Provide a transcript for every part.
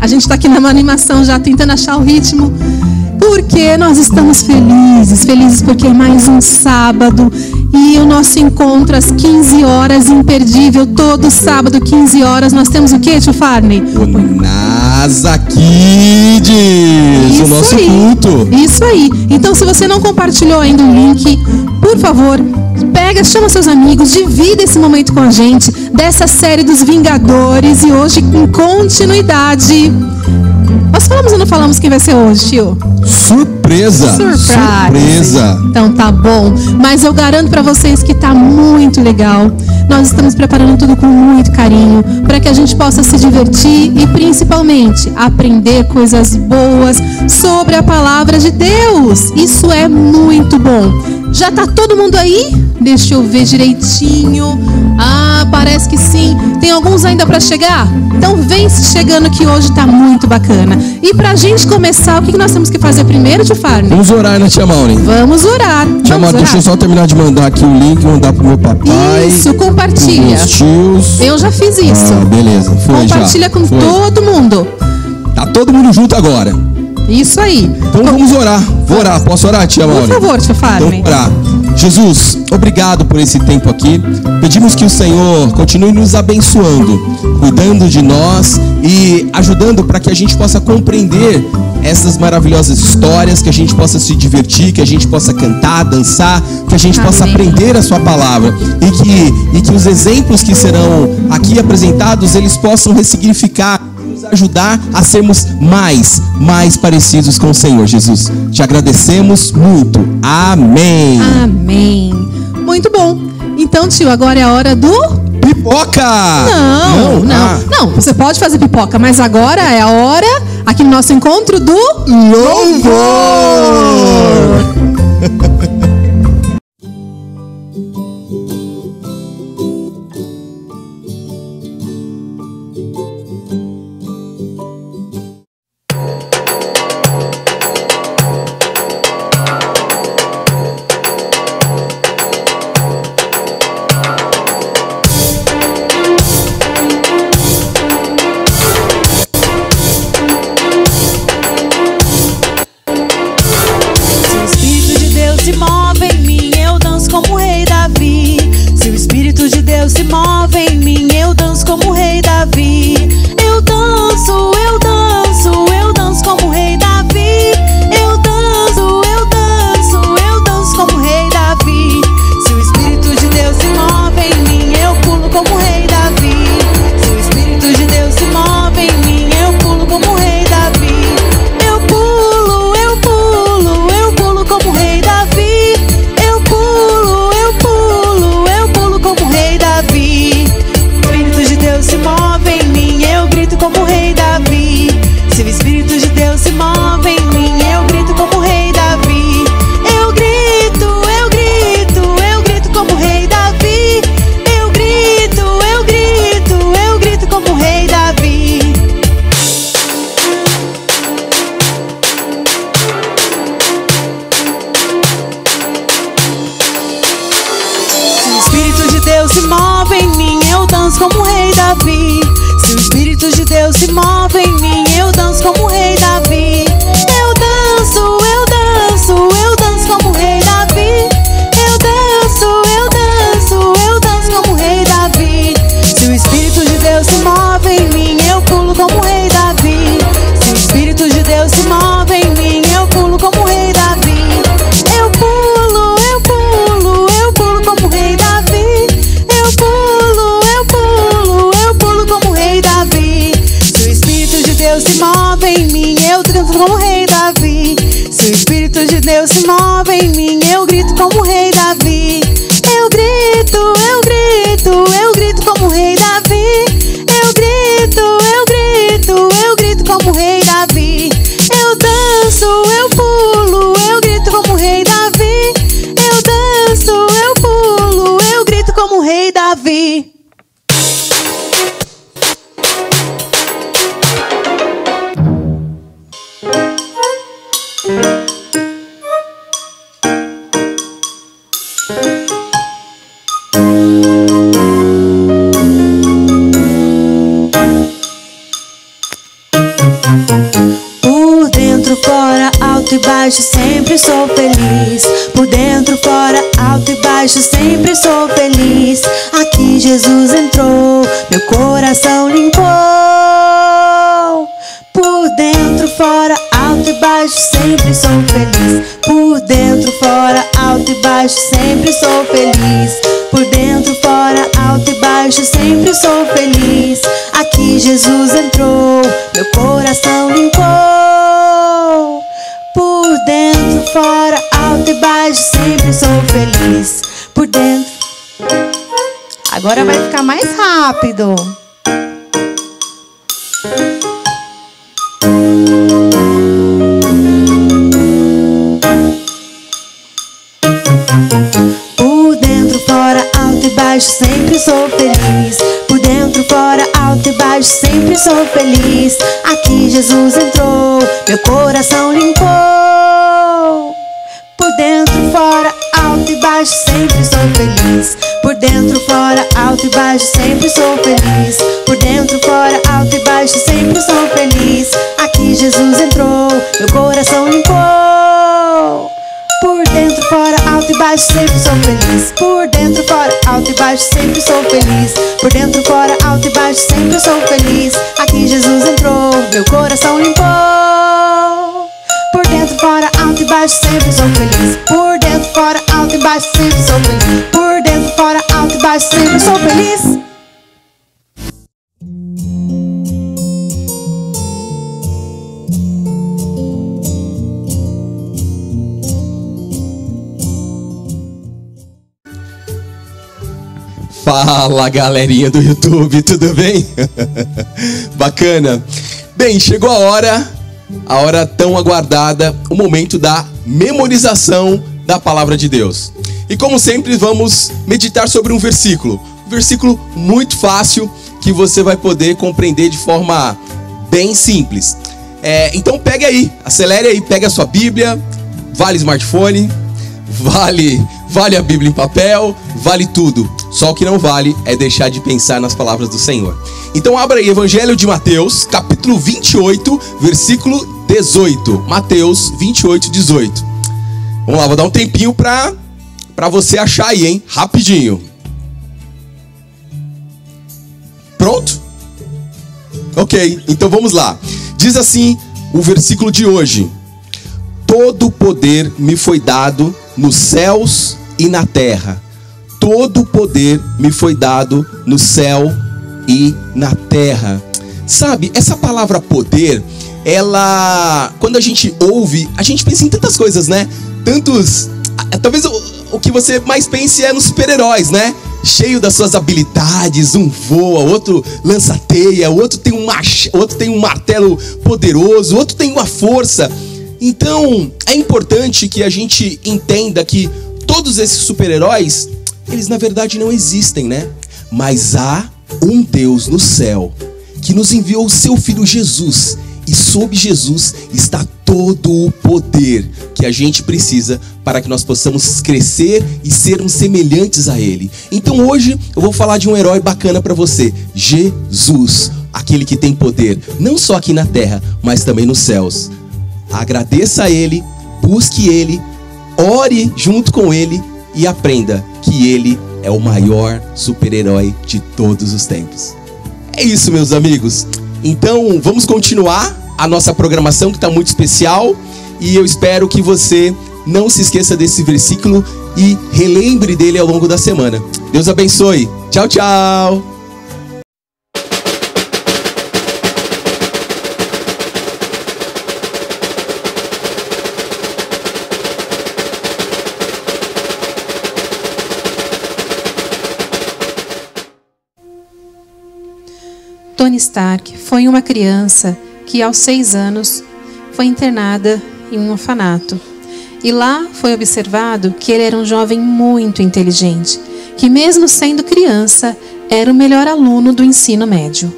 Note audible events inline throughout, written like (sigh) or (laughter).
A gente está aqui numa animação já tentando achar o ritmo. Porque nós estamos felizes, felizes porque é mais um sábado e o nosso encontro às 15 horas, imperdível, todo sábado, 15 horas. Nós temos o que, Tio Farney? O NASA Kids, o nosso aí, culto. Isso aí. Então, se você não compartilhou ainda o link, por favor, pega, chama seus amigos, divida esse momento com a gente dessa série dos Vingadores e hoje em continuidade. Nós falamos ou não falamos quem vai ser hoje, tio? Surpresa! Surprise. Surpresa! Então tá bom. Mas eu garanto para vocês que tá muito legal. Nós estamos preparando tudo com muito carinho para que a gente possa se divertir e principalmente aprender coisas boas sobre a palavra de Deus. Isso é muito bom. Já tá todo mundo aí? Deixa eu ver direitinho. Ah, parece que sim. Tem alguns ainda para chegar? Então vem se chegando que hoje tá muito bacana. E pra gente começar, o que nós temos que fazer primeiro, Tio Farney? Vamos orar, né, Tia Maureen? Vamos orar. Tia Maureen, deixa eu só terminar de mandar aqui o link, mandar pro meu papai. Isso, compartilha. meus tios. Eu já fiz isso. Ah, beleza. Foi já. Compartilha com Foi. todo mundo. Tá todo mundo junto agora. Isso aí. Então vamos orar. Vou orar. Posso orar, Tia Por Maureen? favor, Tio Então, Farney. vamos orar. Jesus, obrigado por esse tempo aqui. Pedimos que o Senhor continue nos abençoando, cuidando de nós e ajudando para que a gente possa compreender essas maravilhosas histórias, que a gente possa se divertir, que a gente possa cantar, dançar, que a gente possa Amém. aprender a sua palavra e que, e que os exemplos que serão aqui apresentados, eles possam ressignificar nos ajudar a sermos mais, mais parecidos com o Senhor Jesus. Te agradecemos muito. Amém. Amém. Muito bom. Então, tio, agora é a hora do. Pipoca! Não, não, Ah. não. Você pode fazer pipoca, mas agora é a hora, aqui no nosso encontro, do. Louvor! (laughs) como rei Davi. Se o Espírito de Deus se move em mim, eu grito como rei Davi. Sempre sou feliz. Por dentro, fora, alto e baixo, sempre sou feliz. Por dentro, fora, alto e baixo, sempre sou feliz. Aqui Jesus entrou, meu coração limpou. Por dentro, fora, alto e baixo, sempre sou feliz. Por dentro. Agora vai ficar mais rápido. Por dentro, fora, alto e baixo, sempre sou feliz. Por dentro, fora, alto e baixo, sempre sou feliz. Aqui Jesus entrou, meu coração limpou. Por dentro, fora, alto e baixo, sempre sou feliz. Por dentro, fora, alto e baixo, sempre sou feliz. Por dentro, fora, alto e baixo, sempre sou feliz. Aqui Jesus entrou, meu coração limpou. Baixo, sempre sou feliz. Por dentro, fora, alto e baixo, sempre sou feliz. Por dentro, fora, alto e baixo, sempre sou feliz. Aqui Jesus entrou, meu coração limpou. Por dentro, fora, alto e baixo, sempre sou feliz. Por dentro, fora, alto e baixo, sempre sou feliz. Por dentro, fora, alto e baixo, sempre sou feliz. Fala galerinha do YouTube, tudo bem? (laughs) Bacana. Bem, chegou a hora, a hora tão aguardada, o momento da memorização da palavra de Deus. E como sempre, vamos meditar sobre um versículo. Um versículo muito fácil que você vai poder compreender de forma bem simples. É, então pegue aí, acelere aí, pegue a sua Bíblia, vale smartphone, vale, vale a Bíblia em papel, vale tudo. Só o que não vale é deixar de pensar nas palavras do Senhor. Então abra aí Evangelho de Mateus, capítulo 28, versículo 18. Mateus 28, 18. Vamos lá, vou dar um tempinho pra, pra você achar aí, hein? Rapidinho. Pronto? Ok, então vamos lá. Diz assim o versículo de hoje: Todo poder me foi dado nos céus e na terra. Todo poder me foi dado no céu e na terra. Sabe, essa palavra poder, ela. Quando a gente ouve, a gente pensa em tantas coisas, né? Tantos. Talvez o, o que você mais pense é nos super-heróis, né? Cheio das suas habilidades, um voa, outro lança teia, outro tem um, mach... outro tem um martelo poderoso, outro tem uma força. Então, é importante que a gente entenda que todos esses super-heróis, eles na verdade não existem, né? Mas há um Deus no céu que nos enviou o seu filho Jesus, e sob Jesus está todo o poder que a gente precisa para que nós possamos crescer e sermos semelhantes a ele. Então hoje eu vou falar de um herói bacana para você, Jesus, aquele que tem poder não só aqui na terra, mas também nos céus. Agradeça a ele, busque ele, ore junto com ele e aprenda que ele é o maior super-herói de todos os tempos. É isso, meus amigos. Então, vamos continuar a nossa programação que está muito especial e eu espero que você não se esqueça desse versículo e relembre dele ao longo da semana. Deus abençoe. Tchau, tchau. Tony Stark foi uma criança que, aos seis anos, foi internada em um orfanato. E lá foi observado que ele era um jovem muito inteligente, que, mesmo sendo criança, era o melhor aluno do ensino médio.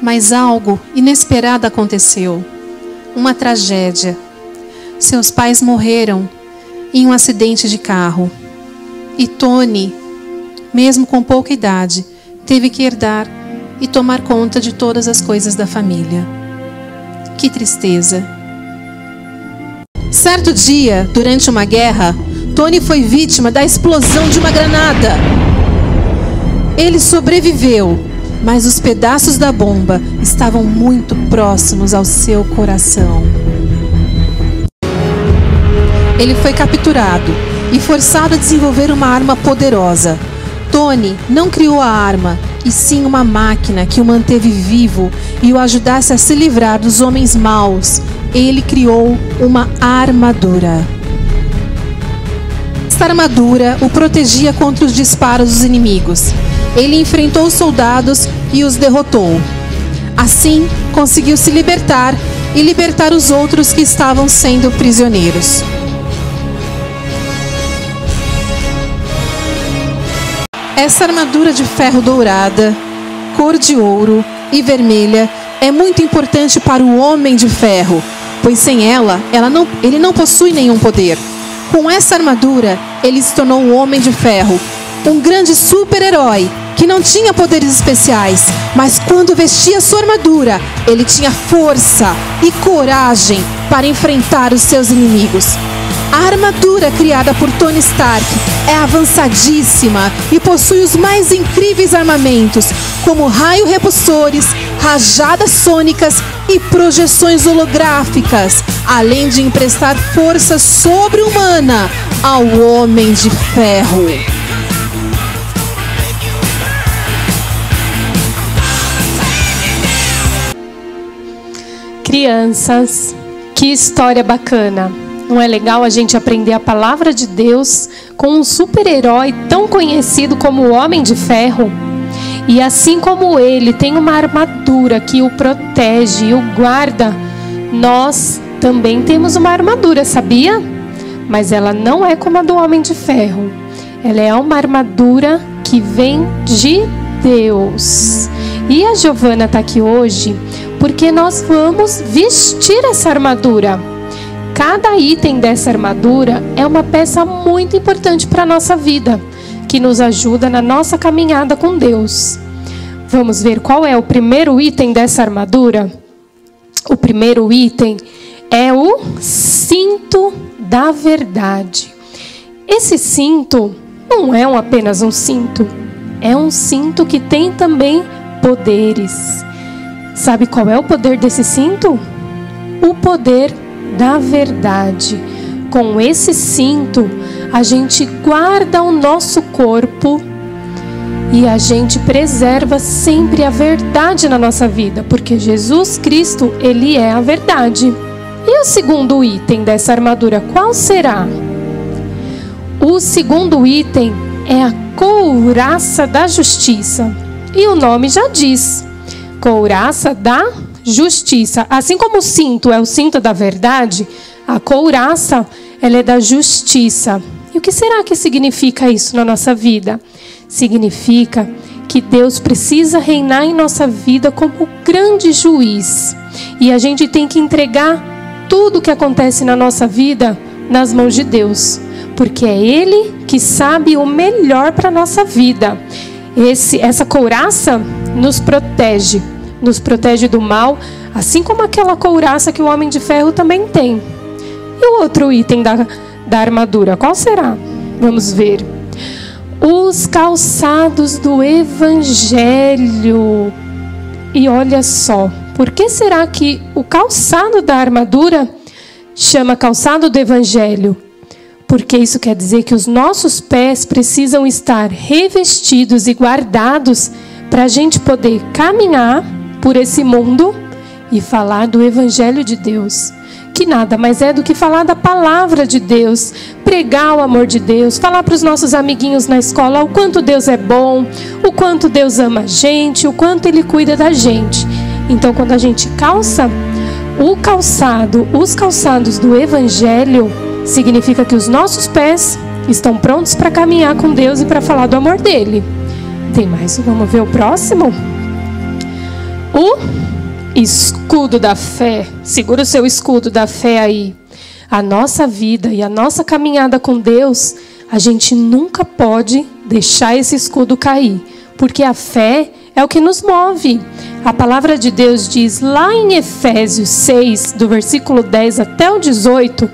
Mas algo inesperado aconteceu uma tragédia. Seus pais morreram em um acidente de carro. E Tony, mesmo com pouca idade, teve que herdar e tomar conta de todas as coisas da família. Que tristeza! Certo dia, durante uma guerra, Tony foi vítima da explosão de uma granada. Ele sobreviveu, mas os pedaços da bomba estavam muito próximos ao seu coração. Ele foi capturado e forçado a desenvolver uma arma poderosa. Tony não criou a arma, e sim uma máquina que o manteve vivo e o ajudasse a se livrar dos homens maus. Ele criou uma armadura. Esta armadura o protegia contra os disparos dos inimigos. Ele enfrentou os soldados e os derrotou. Assim, conseguiu se libertar e libertar os outros que estavam sendo prisioneiros. Essa armadura de ferro dourada, cor de ouro e vermelha é muito importante para o homem de ferro, pois sem ela, ela não, ele não possui nenhum poder. Com essa armadura, ele se tornou um homem de ferro, um grande super-herói que não tinha poderes especiais, mas quando vestia sua armadura, ele tinha força e coragem para enfrentar os seus inimigos. A armadura criada por Tony Stark é avançadíssima e possui os mais incríveis armamentos, como raio repulsores, rajadas sônicas e projeções holográficas, além de emprestar força sobre-humana ao Homem de Ferro. Crianças, que história bacana! Não é legal a gente aprender a palavra de Deus com um super-herói tão conhecido como o Homem de Ferro? E assim como ele tem uma armadura que o protege e o guarda, nós também temos uma armadura, sabia? Mas ela não é como a do Homem de Ferro. Ela é uma armadura que vem de Deus. E a Giovana está aqui hoje porque nós vamos vestir essa armadura. Cada item dessa armadura é uma peça muito importante para a nossa vida, que nos ajuda na nossa caminhada com Deus. Vamos ver qual é o primeiro item dessa armadura? O primeiro item é o cinto da verdade. Esse cinto não é um apenas um cinto, é um cinto que tem também poderes. Sabe qual é o poder desse cinto? O poder da verdade. Com esse cinto, a gente guarda o nosso corpo e a gente preserva sempre a verdade na nossa vida, porque Jesus Cristo, ele é a verdade. E o segundo item dessa armadura, qual será? O segundo item é a couraça da justiça. E o nome já diz: couraça da justiça. Assim como o cinto é o cinto da verdade, a couraça ela é da justiça. E o que será que significa isso na nossa vida? Significa que Deus precisa reinar em nossa vida como grande juiz. E a gente tem que entregar tudo o que acontece na nossa vida nas mãos de Deus, porque é Ele que sabe o melhor para nossa vida. Esse, essa couraça nos protege nos protege do mal, assim como aquela couraça que o homem de ferro também tem. E o outro item da, da armadura, qual será? Vamos ver. Os calçados do Evangelho. E olha só, por que será que o calçado da armadura chama calçado do Evangelho? Porque isso quer dizer que os nossos pés precisam estar revestidos e guardados para a gente poder caminhar por esse mundo e falar do Evangelho de Deus, que nada mais é do que falar da palavra de Deus, pregar o amor de Deus, falar para os nossos amiguinhos na escola o quanto Deus é bom, o quanto Deus ama a gente, o quanto Ele cuida da gente. Então, quando a gente calça o calçado, os calçados do Evangelho, significa que os nossos pés estão prontos para caminhar com Deus e para falar do amor dele. Tem mais? Vamos ver o próximo? O escudo da fé. Segura o seu escudo da fé aí. A nossa vida e a nossa caminhada com Deus, a gente nunca pode deixar esse escudo cair, porque a fé é o que nos move. A palavra de Deus diz lá em Efésios 6, do versículo 10 até o 18,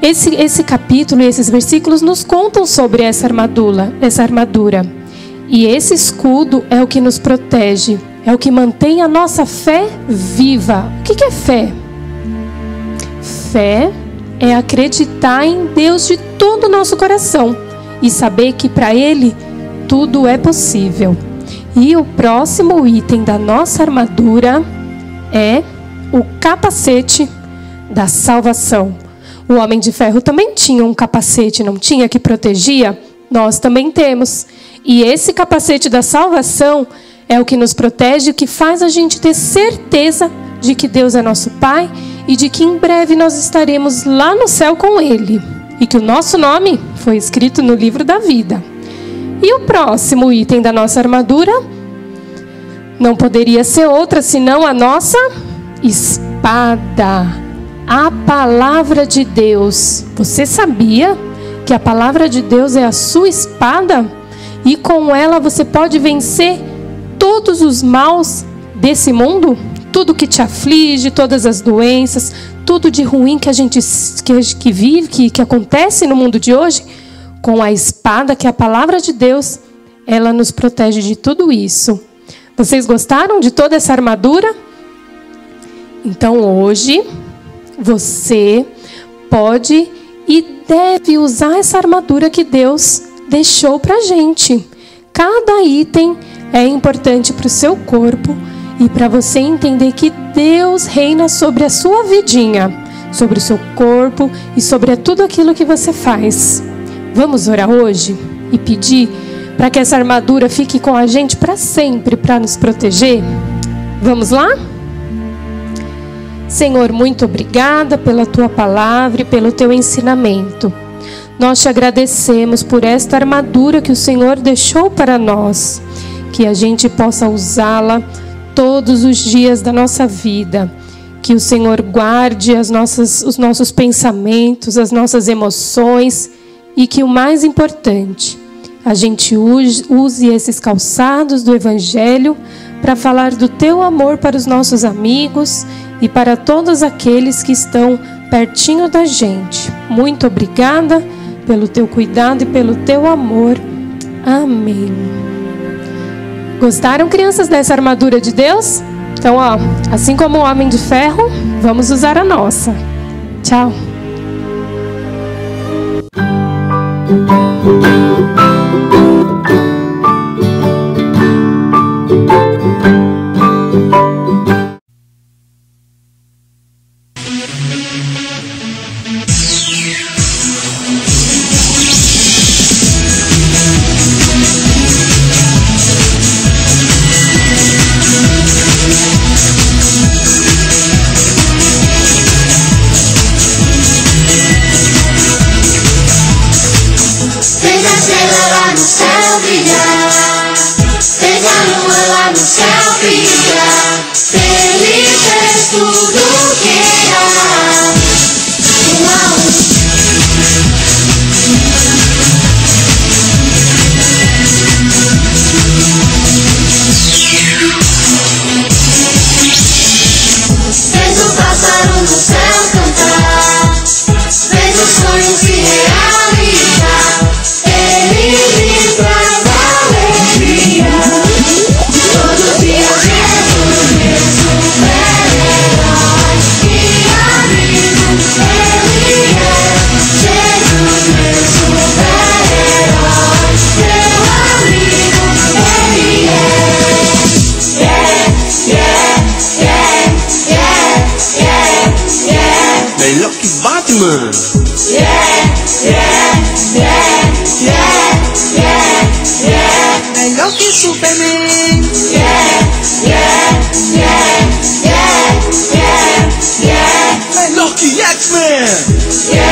Esse, esse capítulo e esses versículos nos contam sobre essa armadura, essa armadura. E esse escudo é o que nos protege, é o que mantém a nossa fé viva. O que, é fé? Fé é acreditar em Deus de todo o nosso coração e saber que para Ele tudo é possível. E o próximo item da nossa armadura é o capacete da salvação. O homem de ferro também tinha um capacete, não tinha, que protegia? Nós também temos. E esse capacete da salvação é o que nos protege, o que faz a gente ter certeza de que Deus é nosso Pai e de que em breve nós estaremos lá no céu com Ele. E que o nosso nome foi escrito no livro da vida. E o próximo item da nossa armadura não poderia ser outra senão a nossa espada. A palavra de Deus. Você sabia que a palavra de Deus é a sua espada? E com ela você pode vencer todos os maus desse mundo? Tudo que te aflige, todas as doenças, tudo de ruim que a gente que, que vive, que, que acontece no mundo de hoje, com a espada, que é a palavra de Deus, ela nos protege de tudo isso. Vocês gostaram de toda essa armadura? Então hoje você pode e deve usar essa armadura que Deus deixou para gente. Cada item é importante para o seu corpo e para você entender que Deus reina sobre a sua vidinha, sobre o seu corpo e sobre tudo aquilo que você faz. Vamos orar hoje e pedir para que essa armadura fique com a gente para sempre, para nos proteger? Vamos lá? Senhor, muito obrigada pela tua palavra e pelo teu ensinamento. Nós te agradecemos por esta armadura que o Senhor deixou para nós, que a gente possa usá-la todos os dias da nossa vida. Que o Senhor guarde as nossas, os nossos pensamentos, as nossas emoções e que o mais importante, a gente use esses calçados do Evangelho para falar do teu amor para os nossos amigos e para todos aqueles que estão pertinho da gente. Muito obrigada pelo teu cuidado e pelo teu amor. Amém. Gostaram, crianças, dessa armadura de Deus? Então, ó, assim como o homem de ferro, vamos usar a nossa. Tchau. the X-Men. Yeah.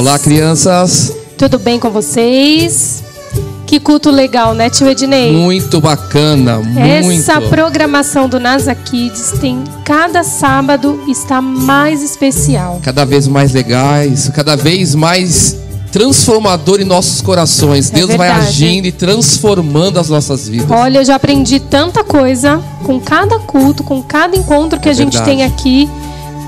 Olá, crianças. Tudo bem com vocês? Que culto legal, né, tio Ednei? Muito bacana, muito. Essa programação do NASA Kids tem cada sábado está mais especial. Cada vez mais legais, cada vez mais transformador em nossos corações. É Deus vai verdade. agindo e transformando as nossas vidas. Olha, eu já aprendi tanta coisa com cada culto, com cada encontro que É a gente verdade. tem aqui.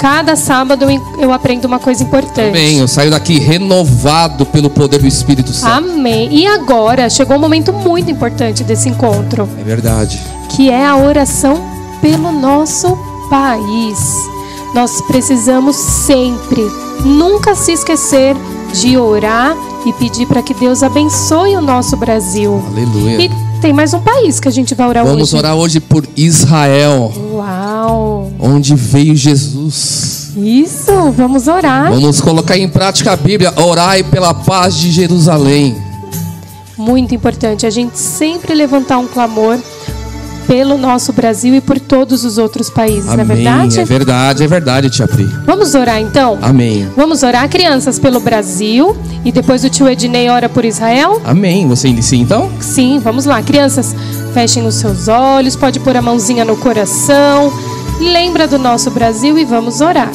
Cada sábado eu- aprendo uma coisa importante. Amém. Eu saio daqui renovado pelo poder do Espírito Santo. Amém. E agora chegou um momento muito importante desse encontro, É verdade. que é a oração pelo nosso país. Nós precisamos sempre, nunca se esquecer de orar e pedir para que Deus abençoe o nosso Brasil. Aleluia. E tem mais um país que a gente vai orar Vamos hoje. orar hoje por Israel, Uau! Onde veio Jesus. Isso, vamos orar. Vamos colocar em prática a Bíblia. Orai pela paz de Jerusalém. Muito importante a gente sempre levantar um clamor pelo nosso Brasil e por todos os outros países, não é Amém. verdade? É verdade, é verdade, Tia Pri. Vamos orar então? Amém. Vamos orar, crianças, pelo Brasil e depois o tio Ednei ora por Israel? Amém. Você inicia então? Sim, vamos lá. Crianças, fechem os seus olhos, pode pôr a mãozinha no coração. Lembra do nosso Brasil e vamos orar.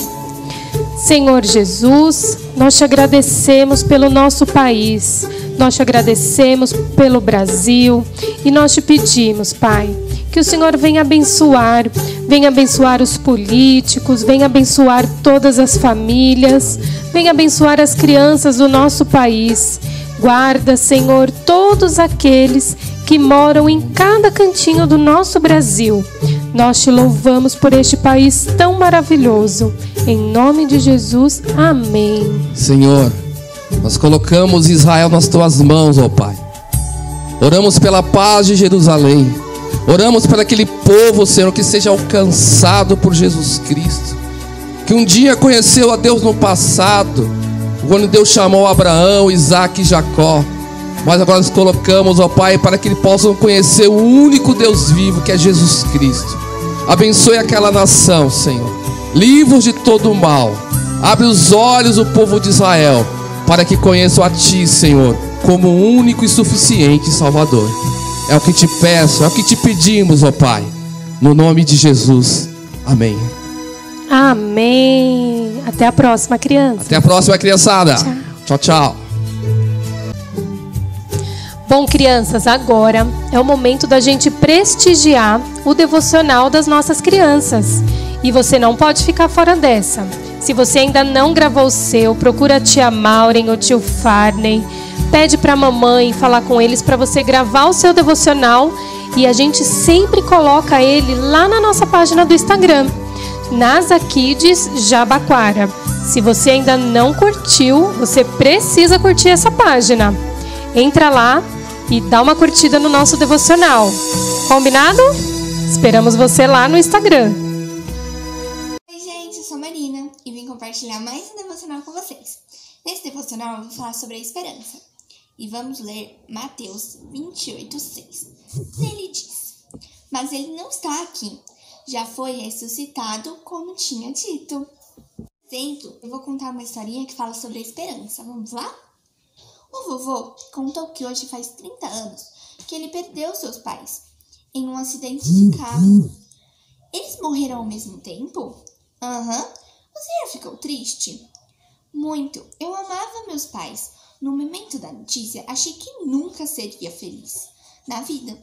Senhor Jesus, nós te agradecemos pelo nosso país, nós te agradecemos pelo Brasil e nós te pedimos, Pai, que o Senhor venha abençoar, venha abençoar os políticos, venha abençoar todas as famílias, venha abençoar as crianças do nosso país. Guarda, Senhor, todos aqueles que moram em cada cantinho do nosso Brasil. Nós te louvamos por este país tão maravilhoso. Em nome de Jesus, amém. Senhor, nós colocamos Israel nas tuas mãos, ó Pai. Oramos pela paz de Jerusalém. Oramos para aquele povo, Senhor, que seja alcançado por Jesus Cristo. Que um dia conheceu a Deus no passado, quando Deus chamou Abraão, Isaac e Jacó. Mas agora nós colocamos, ó Pai, para que eles possam conhecer o único Deus vivo, que é Jesus Cristo. Abençoe aquela nação, Senhor. Livros de todo o mal. Abre os olhos do povo de Israel, para que conheçam a Ti, Senhor, como único e suficiente Salvador. É o que te peço, é o que te pedimos, ó Pai. No nome de Jesus. Amém. Amém. Até a próxima, criança. Até a próxima, criançada. Tchau, tchau. Bom, crianças, agora é o momento da gente prestigiar o devocional das nossas crianças. E você não pode ficar fora dessa. Se você ainda não gravou o seu, procura a tia Maureen ou tio Farney. Pede para a mamãe falar com eles para você gravar o seu devocional e a gente sempre coloca ele lá na nossa página do Instagram. Nasa Kids Jabaquara. Se você ainda não curtiu, você precisa curtir essa página. Entra lá e dá uma curtida no nosso devocional. Combinado? Esperamos você lá no Instagram. Oi, gente, eu sou Marina e vim compartilhar mais um devocional com vocês. Nesse devocional eu vou falar sobre a esperança. E vamos ler Mateus 28, 6. Nele diz: Mas ele não está aqui, já foi ressuscitado, como tinha dito. Exemplo, eu vou contar uma historinha que fala sobre a esperança. Vamos lá? O vovô contou que hoje faz 30 anos que ele perdeu seus pais em um acidente de carro. Eles morreram ao mesmo tempo? Aham. Uhum. Você já ficou triste? Muito. Eu amava meus pais. No momento da notícia, achei que nunca seria feliz na vida.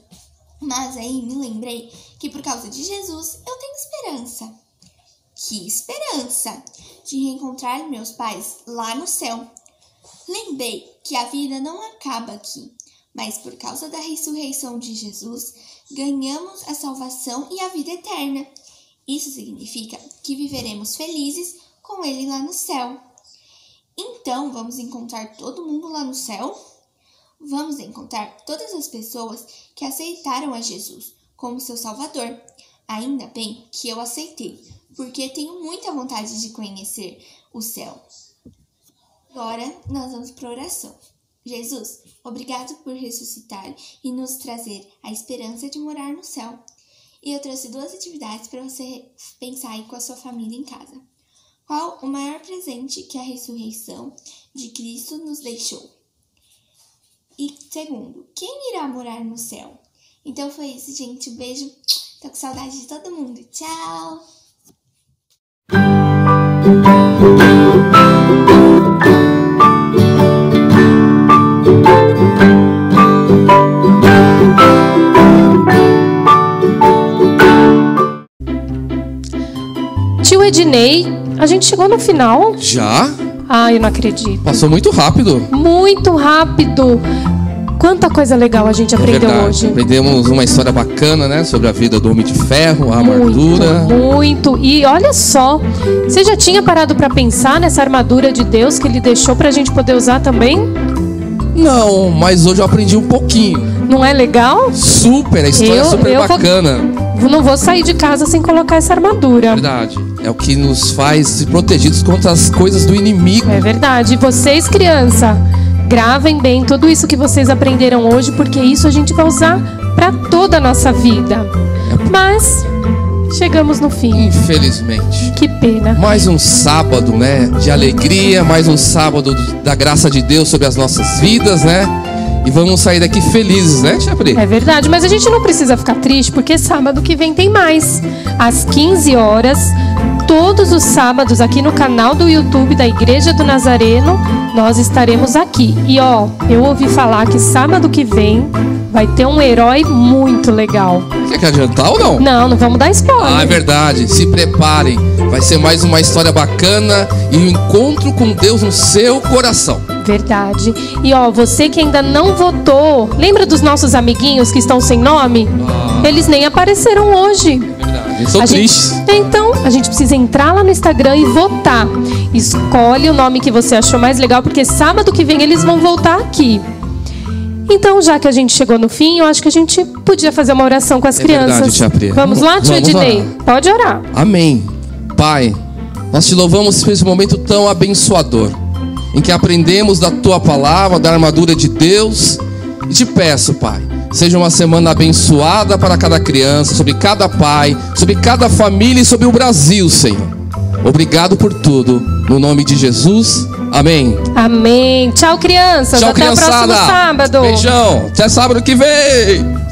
Mas aí me lembrei que por causa de Jesus eu tenho esperança. Que esperança de reencontrar meus pais lá no céu. Lembrei que a vida não acaba aqui, mas por causa da ressurreição de Jesus, ganhamos a salvação e a vida eterna. Isso significa que viveremos felizes com Ele lá no céu. Então, vamos encontrar todo mundo lá no céu? Vamos encontrar todas as pessoas que aceitaram a Jesus como seu Salvador. Ainda bem que eu aceitei, porque tenho muita vontade de conhecer o céu. Agora nós vamos para a oração. Jesus, obrigado por ressuscitar e nos trazer a esperança de morar no céu. E eu trouxe duas atividades para você pensar aí com a sua família em casa. Qual o maior presente que a ressurreição de Cristo nos deixou? E segundo, quem irá morar no céu? Então foi isso, gente. Beijo. Tô com saudade de todo mundo. Tchau! Tio Ednei, a gente chegou no final. Já? Ah, eu não acredito. Passou muito rápido. Muito rápido. Quanta coisa legal a gente aprendeu Verdade. hoje. Aprendemos uma história bacana, né? Sobre a vida do Homem de Ferro, a armadura. Muito, muito. E olha só, você já tinha parado para pensar nessa armadura de Deus que ele deixou pra gente poder usar também? Não, mas hoje eu aprendi um pouquinho. Não é legal? Super, a história Eu- é super eu vou- bacana. Não vou sair de casa sem colocar essa armadura. Verdade. É o que nos faz protegidos contra as coisas do inimigo. É verdade. E vocês, criança, gravem bem tudo isso que vocês aprenderam hoje, porque isso a gente vai usar para toda a nossa vida. Mas chegamos no fim. Infelizmente. Que pena. Mais um sábado, né? De alegria, mais um sábado da graça de Deus sobre as nossas vidas, né? E vamos sair daqui felizes, né, Tia Pri? É verdade, mas a gente não precisa ficar triste porque sábado que vem tem mais. Às 15 horas, todos os sábados aqui no canal do YouTube da Igreja do Nazareno, nós estaremos aqui. E ó, eu ouvi falar que sábado que vem vai ter um herói muito legal. Quer que adiantar ou não? Não, não vamos dar spoiler. Ah, é verdade. Se preparem. Vai ser mais uma história bacana e um encontro com Deus no seu coração. Verdade. E ó, você que ainda não votou, lembra dos nossos amiguinhos que estão sem nome? Eles nem apareceram hoje. Verdade. Eles são tristes. Então, a gente precisa entrar lá no Instagram e votar. Escolhe o nome que você achou mais legal, porque sábado que vem eles vão voltar aqui. Então, já que a gente chegou no fim, eu acho que a gente podia fazer uma oração com as É crianças. verdade. Vamos lá, tio Ednei? Pode orar. Amém. Pai, nós te louvamos por esse momento tão abençoador, em que aprendemos da tua palavra, da armadura de Deus. E te peço, Pai, seja uma semana abençoada para cada criança, sobre cada pai, sobre cada família e sobre o Brasil, Senhor. Obrigado por tudo. No nome de Jesus. Amém. Amém. Tchau, crianças. Tchau, Até criançada. o próximo sábado. Beijão. Até sábado que vem.